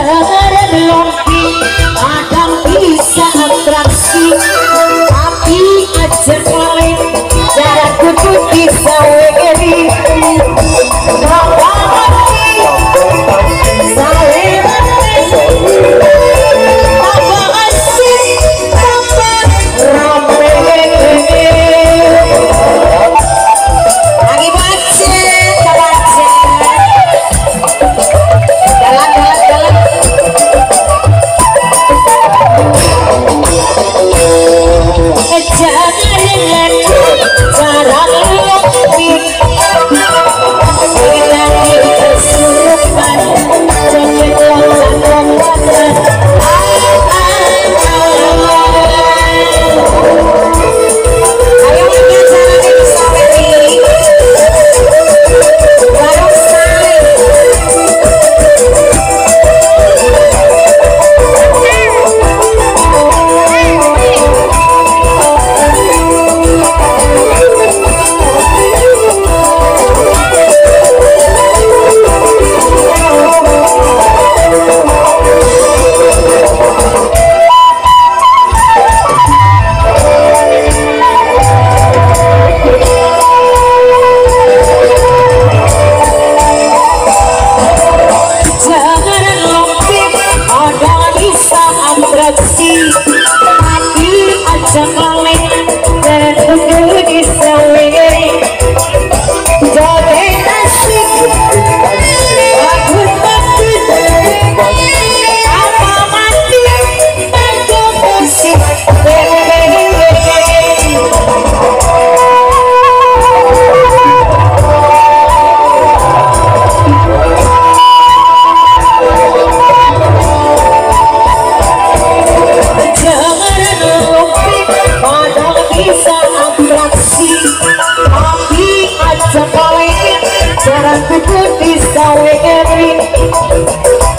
Jangan lupa like, bisa atraksi Tapi Some make Cause the good be our every